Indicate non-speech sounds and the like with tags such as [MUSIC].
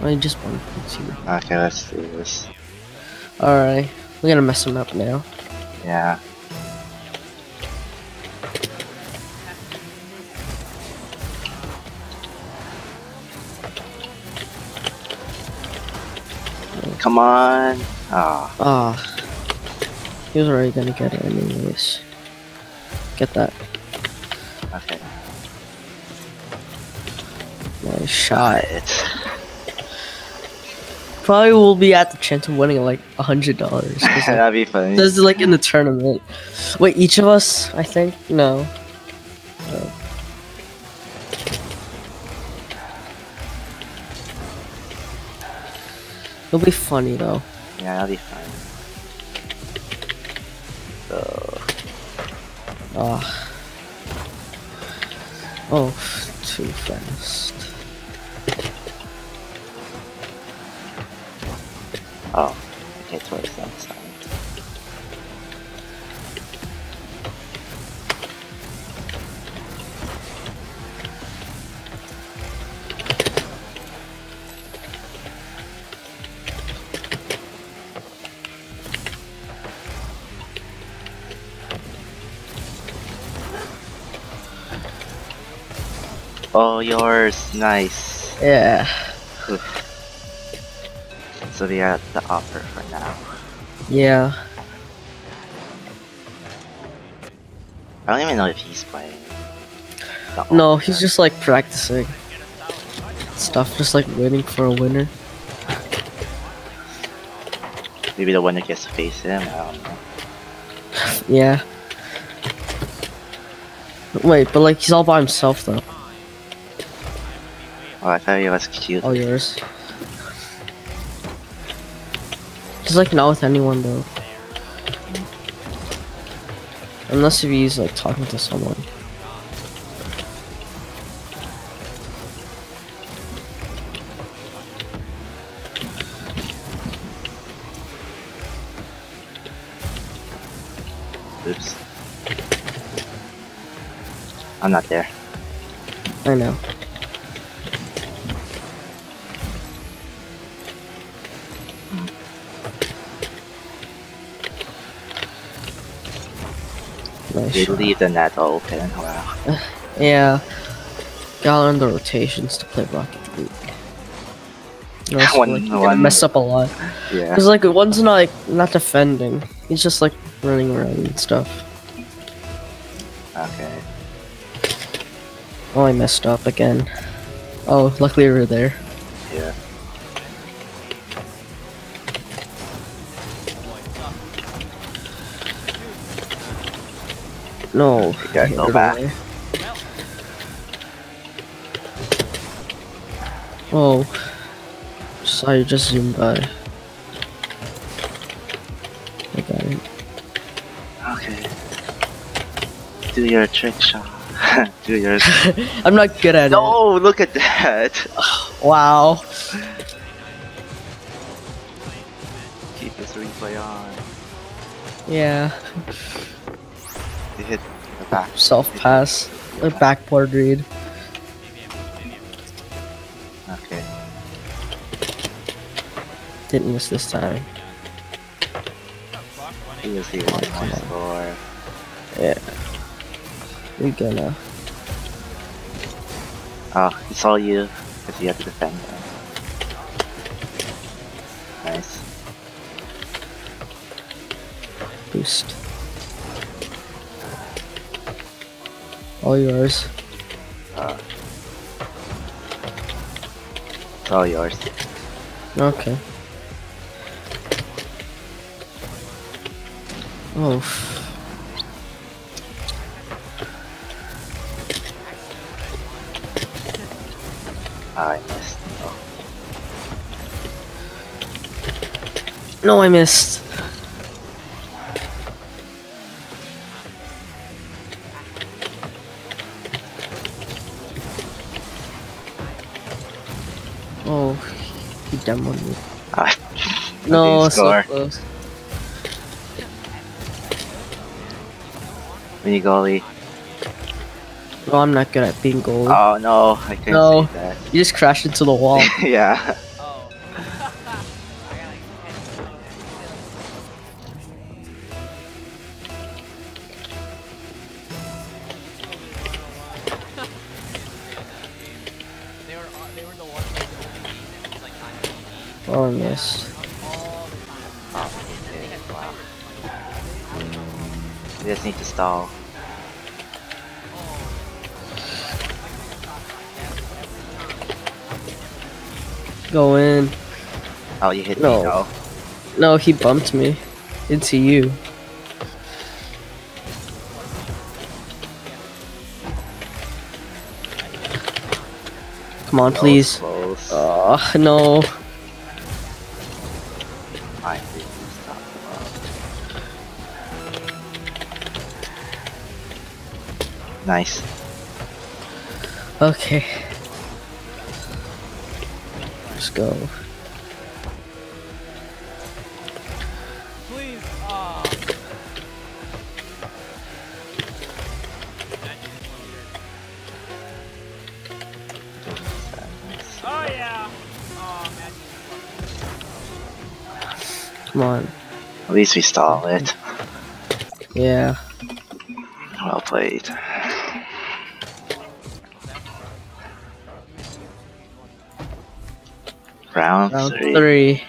I just one points here. Okay, let's do this. Alright, we're gonna mess him up now. Yeah. Come on. Ah, Ah. He was already gonna get it anyways. Get that. okay. Nice shot. [LAUGHS] Probably will be at the chance of winning like a hundred dollars. [LAUGHS] That'd be funny. This is like in the tournament. Wait, each of us? I think no. No. It'll be funny though. Yeah, that'll be fine. So, Ah. Oh, too fast. Oh, okay, towards that side. Oh, yours, nice. Yeah. So we are at the offer for now. Yeah. I don't even know if he's playing. No, he's just like practicing stuff, just like waiting for a winner. Maybe the winner gets to face him. I don't know. Yeah. Wait, but like he's all by himself though. Oh, I thought he was cute. All yours. He's like not with anyone though. Unless if he's like talking to someone. Oops. I'm not there. I know. They shot. leave the net open. Wow. Yeah. Gotta learn the rotations to play Rocket League. No, so, One- like, you're one- mess up a lot. Yeah. Cause like one's not like not defending. He's just like running around and stuff. Okay. Oh, I messed up again. Oh, luckily we were there. Yeah. No. You gotta I hit go it back. away. Oh. Sorry, just zoomed by. I got it. Okay. Do your trick shot. [LAUGHS] Do your. [LAUGHS] I'm not good at it. no, look at that. [LAUGHS] Wow. Keep this replay on. Yeah. You hit the back. Self pass. A backboard read. Okay. Didn't miss this time. He was the one more score. Yeah. We gonna. Oh, it's all you. Because you have to defend them. Nice. Boost. All yours. Uh, it's all yours. Okay. Oh. I missed. Oh. No, I missed. Oh, he demoed me. Ah, No, didn't so close. mini goalie. No, I'm not good at being goalie. Oh no, I can't No. You just crashed into the wall. [LAUGHS] yeah. I missed. We just need to stall. Go in. Oh, you hit No. me. No. No, he bumped me. Into you. Come on, please. Oh, no. Nice. Okay. Let's go. Please. Uh, oh yeah. Oh. Come on. At least we stall it. Yeah. Well played. Round, Round three. three.